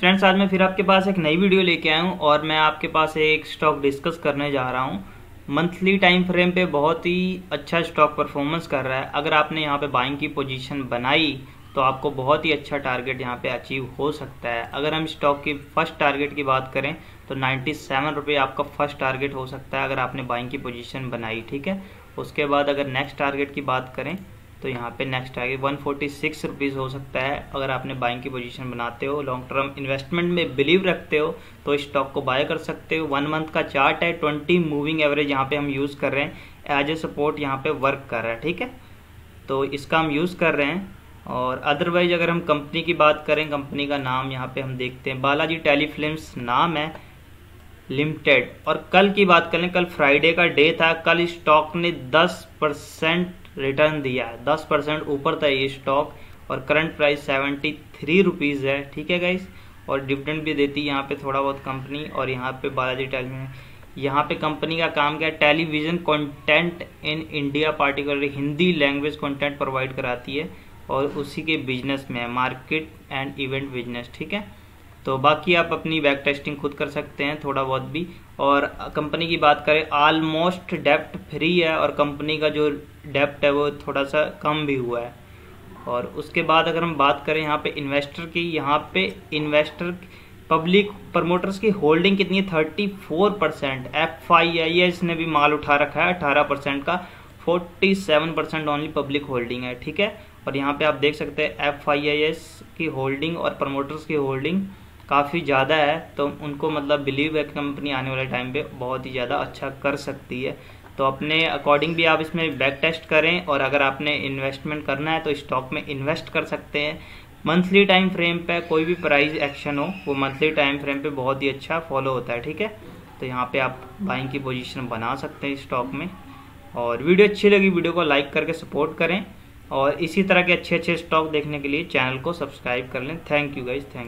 Friends आज मैं फिर आपके पास एक नई वीडियो लेके आया हूँ और मैं आपके पास एक स्टॉक डिस्कस करने जा रहा हूँ। मंथली टाइम फ्रेम पे बहुत ही अच्छा स्टॉक परफॉर्मेंस कर रहा है। अगर आपने यहाँ पे बाइंग की पोजीशन बनाई तो आपको बहुत ही अच्छा टारगेट यहाँ पे अचीव हो सकता है। अगर हम स्टॉक की फ़र्स्ट टारगेट की बात करें तो नाइन्टी सेवन रुपये आपका फ़र्स्ट टारगेट हो सकता है अगर आपने बाइंग की पोजीशन बनाई, ठीक है? उसके बाद अगर नेक्स्ट टारगेट की बात करें तो यहाँ पे नेक्स्ट आगे वन फोर्टी सिक्स रुपीज़ हो सकता है अगर आपने बाइंग की पोजीशन बनाते हो। लॉन्ग टर्म इन्वेस्टमेंट में बिलीव रखते हो तो इस स्टॉक को बाय कर सकते हो। वन मंथ का चार्ट है ट्वेंटी मूविंग एवरेज यहाँ पे हम यूज़ कर रहे हैं। एज ए सपोर्ट यहाँ पे वर्क कर रहा है, ठीक है? तो इसका हम यूज़ कर रहे हैं और अदरवाइज़ अगर हम कंपनी की बात करें कंपनी का नाम यहाँ पे हम देखते हैं। बालाजी टेलीफिल्म्स नाम है लिमिटेड और कल की बात करें कल फ्राइडे का डे था। कल स्टॉक ने 10 परसेंट रिटर्न दिया है। दस परसेंट ऊपर था ये स्टॉक और current price seventy three rupees है। ठीक है गाइस और डिविडेंड भी देती है यहाँ पे थोड़ा बहुत कंपनी और यहाँ पे बालाजी टेली यहाँ पे कंपनी का काम क्या है? Television content in India particular Hindi language content provide कराती है और उसी के बिज़नेस में है। मार्केट एंड इवेंट बिज़नेस ठीक है? तो बाकी आप अपनी बैक टेस्टिंग खुद कर सकते हैं, थोड़ा बहुत भी। और कंपनी की बात करें ऑलमोस्ट डेप्ट फ्री है और कंपनी का जो डेप्ट है वो थोड़ा सा कम भी हुआ है। और उसके बाद अगर हम बात करें यहाँ पे इन्वेस्टर की, यहाँ पे इन्वेस्टर पब्लिक प्रमोटर्स की होल्डिंग कितनी है? Thirty four percent F I I S ने भी माल उठा रखा है, अठारह परसेंट का। Forty seven percent only public holding है, ठीक है? और यहाँ पे आप देख सकते हैं एफ़ आई आई एस की होल्डिंग और प्रमोटर्स की होल्डिंग काफ़ी ज़्यादा है तो उनको मतलब बिलीव है कंपनी आने वाले टाइम पे बहुत ही ज़्यादा अच्छा कर सकती है। तो अपने अकॉर्डिंग भी आप इसमें बैक टेस्ट करें और अगर आपने इन्वेस्टमेंट करना है तो स्टॉक में इन्वेस्ट कर सकते हैं। मंथली टाइम फ्रेम पे कोई भी प्राइस एक्शन हो, वो मंथली टाइम फ्रेम पे बहुत ही अच्छा फॉलो होता है, ठीक है? तो यहाँ पे आप बाइंग की पोजीशन बना सकते हैं स्टॉक में। और वीडियो अच्छी लगी, वीडियो को लाइक करके सपोर्ट करें। और इसी तरह के अच्छे अच्छे स्टॉक देखने के लिए चैनल को सब्सक्राइब कर लें। Thank you guys thank